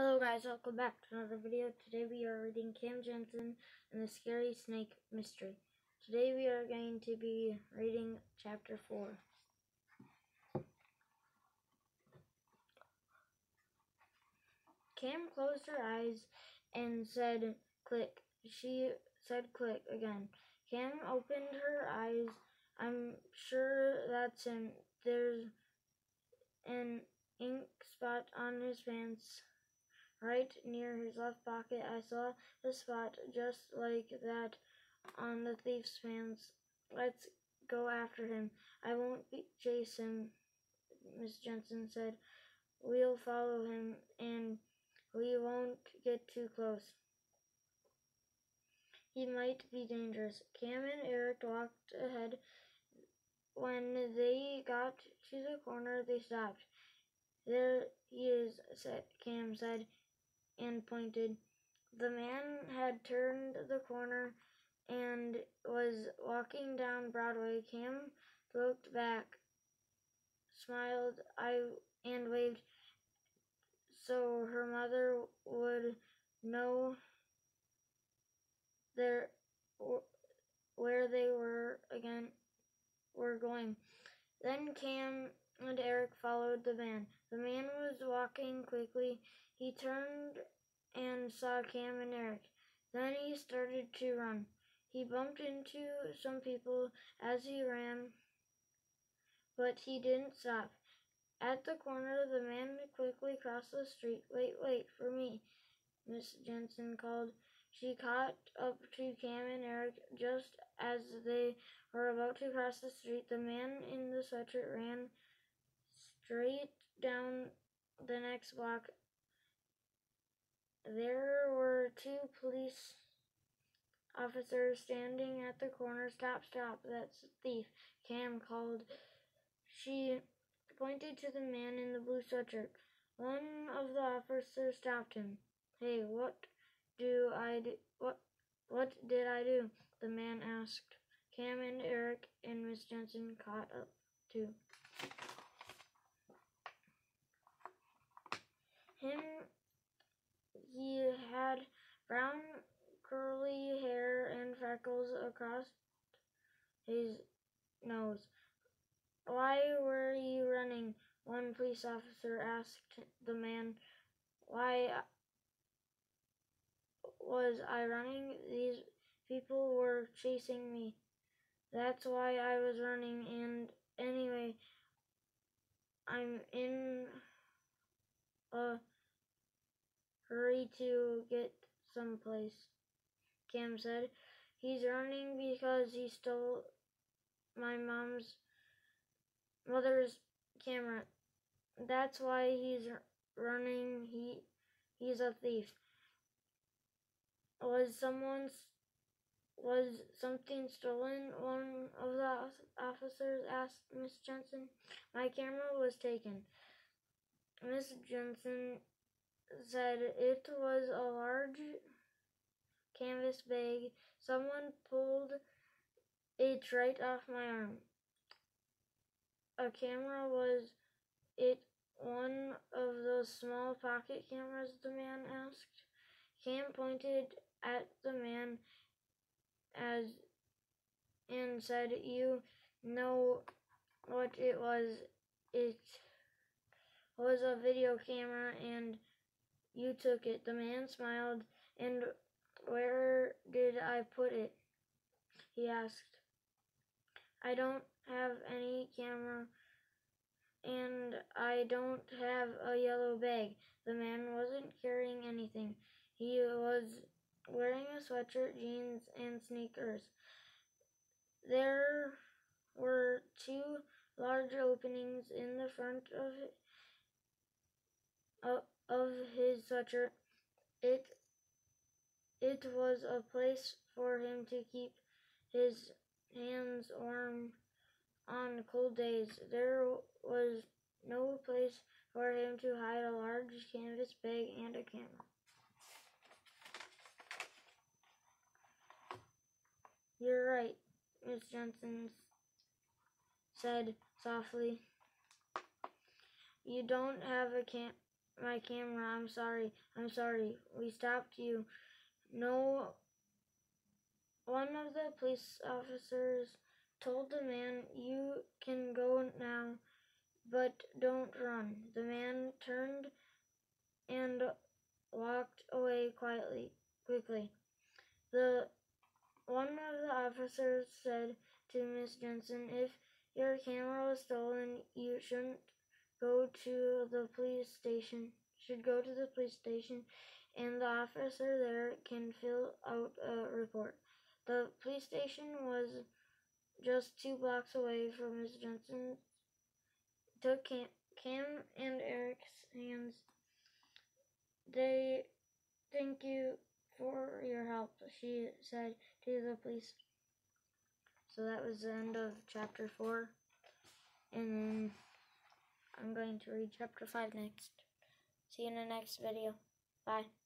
Hello guys, welcome back to another video. Today we are reading Cam Jansen and the Scary Snake Mystery. Today we are going to be reading chapter 4. Cam closed her eyes and said click. She said click again. Cam opened her eyes. I'm sure that's him. There's an ink spot on his pants right near his left pocket. I saw the spot just like that on the thief's pants. Let's go after him. I won't chase him, Miss Jansen said. We'll follow him and we won't get too close. He might be dangerous. Cam and Eric walked ahead. When they got to the corner, they stopped. There he is, said, Cam said, and pointed. The man had turned the corner and was walking down Broadway. Cam looked back, smiled, I and waved so her mother would know their where they were again were going. Then Cam and Eric followed the man. The man was walking quickly. He turned and saw Cam and Eric. Then he started to run. He bumped into some people as he ran, but he didn't stop. At the corner, the man quickly crossed the street. Wait, wait for me, Miss Jansen called. She caught up to Cam and Eric just as they were about to cross the street. The man in the sweatshirt ran straight down the next block. There were two police officers standing at the corner. Stop, stop, that's a thief, Cam called. She pointed to the man in the blue sweatshirt. One of the officers stopped him. Hey, what do I do? What, what did I do? The man asked. Cam and Eric and Miss Jansen caught up too. Him, he had brown curly hair and freckles across his nose. Why were you running? One police officer asked the man. Why was I running? These people were chasing me. That's why I was running. And anyway, I'm in a hurry to get someplace, Cam said. He's running because he stole my mom's mother's camera. That's why he's running. He he's a thief. Was someone's was something stolen? One of the officers asked Miss Jansen. My camera was taken. Miss Jansen said it was a large canvas bag. Someone pulled it right off my arm. A camera was it one of those small pocket cameras? The man asked. Cam pointed at the man as and said, "You know what it was? It was a video camera, and you took it." The man smiled. And where did I put it? He asked. I don't have any camera and I don't have a yellow bag. The man wasn't carrying anything. He was wearing a sweatshirt, jeans, and sneakers. There were two large openings in the front of uh, of his sweatshirt. It it was a place for him to keep his hands warm on cold days. There was no place for him to hide a large canvas bag and a camera. You're right, Miss Jansen said softly. You don't have a cam my camera. I'm sorry. I'm sorry. We stopped you. No. One of the police officers told the man, You can go now, but don't run. The man turned and walked away quietly, quickly. The one of the officers said to Miss Jansen, If your camera was stolen, you shouldn't go to the police station. Should go to the police station, and the officer there can fill out a report. The police station was just two blocks away from Miss Jansen. Took Cam, Cam and Eric's hands. They thank you for your help, she said to the police. So that was the end of chapter four. And then I'm going to read chapter five next. See you in the next video. Bye.